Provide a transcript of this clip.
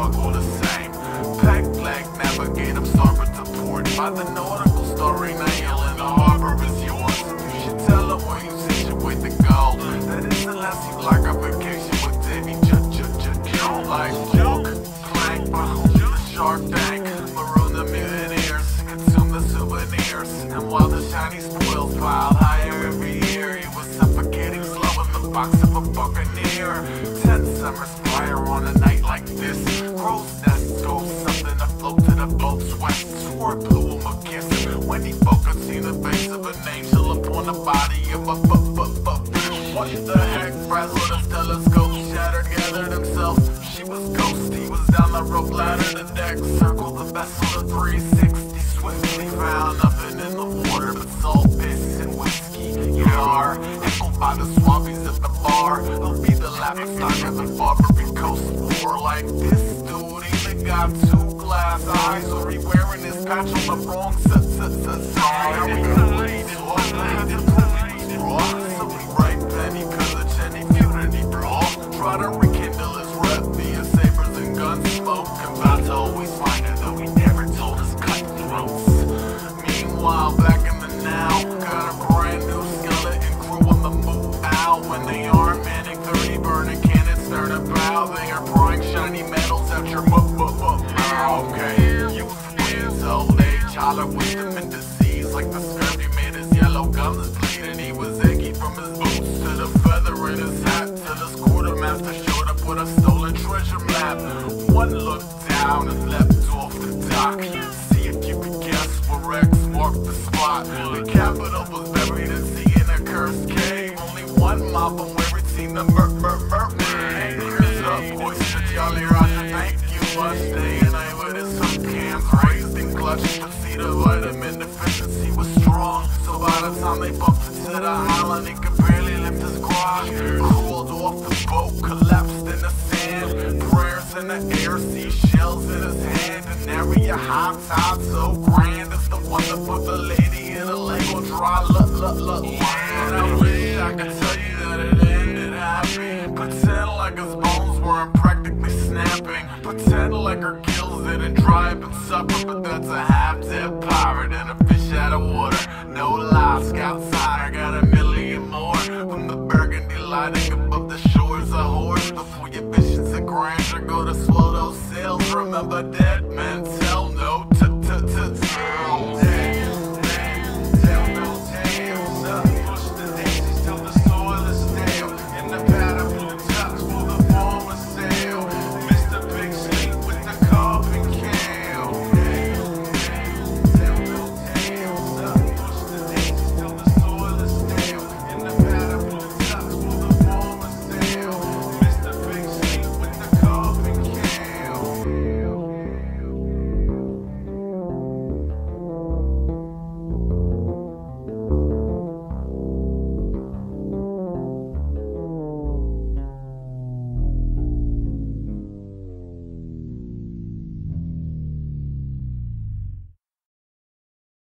all the same. Pack black, navigate, I'm starboard to port. By the nautical story, nail in the harbor is yours. You should tell them where you situate the goal. That is unless you like a vacation box of a buccaneer. Ten summers prior on a night like this, crow's nest goes something afloat to the boat's west. Swore blew him a kiss when he focused, seen the face of an angel upon the body of a bu bu bu. What the heck? Frazzled his telescope, shattered, gathered himself. She was ghost, he was down the rope ladder, the deck circled the vessel to 360. Swiftly found nothing of the Barbary Coast war. Like this dude, even got two glass eyes, or he wearing his patch on the wrong side. Shiny metals at your mu mu mu. Ah, okay, you his old age, holler wisdom and disease. Like the scurvy made his yellow gums bleed, and he was achy from his boots to the feather in his hat. Till his quartermaster showed up with a stolen treasure map. One look down and leapt off the dock. See if you could guess where X marked the spot. The capital was buried in sea in a cursed cave. Only one mob where it seen the mer for staying night with his sun cans raised and clutched. But see the vitamin deficiency was strong. So by the time they bumped into the island, he could barely lift his quad. Crawled off the boat, collapsed in the sand. Prayers in the air, seashells in his hand. An area high tide so grand. Her gills didn't dry up and suffer. But that's a half dead pirate and a fish out of water. No lie, scout I got a million more. From the burgundy lighting above the shores of horse. Before your visions of grandeur go to swallow sails. Remember.